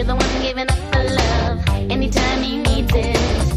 You're the one giving up the love anytime he needs it.